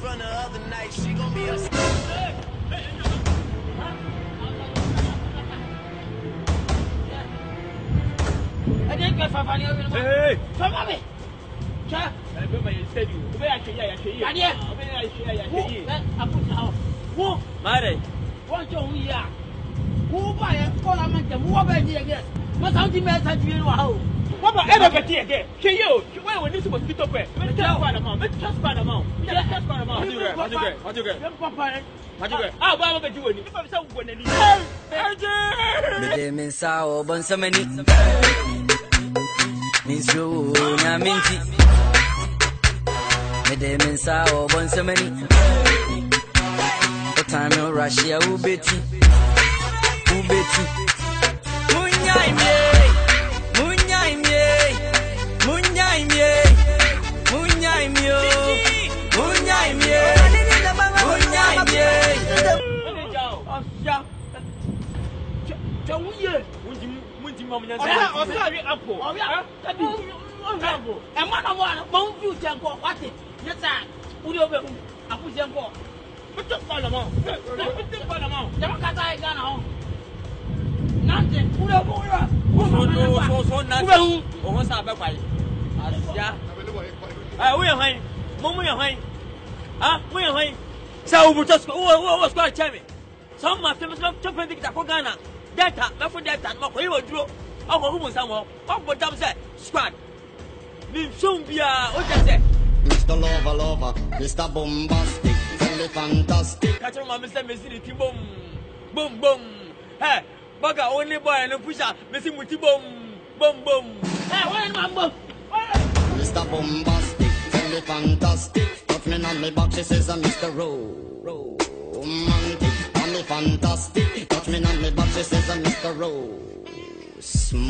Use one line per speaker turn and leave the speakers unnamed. from the other night. She gon' be upset.
Hey! Come on, me! Cha! I remember you said you. Where are you? Where are you? Where are you? Where are you? I put the house. Who? Mare. What you here? Who buy a call? I'm a jam. Who buy a jam? Must I do me a jam?
Papa, end of it again. Can you? Why would this was put up? Let's just find a mom. Let's just find a mom. Let's just find a mom. How do you How do you get? How do you get? How eh? do you get? Ah, ah why am I doing
na min ti Mede min sa o bon mm. O time o rashia u
ahya
twɛ wo yie ɔyɛ ɔsɛ awi apo ɔyɛ tabi ɛma na mo ano mo fi kyɛn kɔ wate ne sa wo de o bɛ hu afu kyɛn kɔ mete kɔlɔmɔ mete kɔlɔmɔ jama kata ayi gana hɔ nante wo de o bɛ wura wo ma ma na wa wo bɛ hu
ɔhɔn sa bɛ kwa ye asia ɛ wo yɛ hɔn ye mo mo yɛ hɔn ye ah mo yɛ hɔn ye sɛ o bu tɛ sukɔ wo wo sukɔ kyɛn mi sọ ma fẹmi tó fẹmi kìtà kó ghana dẹta mẹfún dẹta ní ọkọ yìí wò dúró ọkọ ọhún mùsà wọn ọkọ dam sẹ squad ní nsọm bíà ó jẹ mr lover lover mr bombastic tell fantastic. kàtúrò màmí sẹ mèsì ni kí bọ́m bọ́m bọ́m ẹ bọ́gà ó ní bọ́ ẹ̀ ní púṣà mèsì mùtí bọ́m bọ́m bọ́m
ẹ wọ́n yẹn ní màá bọ́m. mr bombastic tell fantastic tough me on my back she says i'm mr rowe. fantastic.
Touch me on the butt, she says I'm Mr. Rose.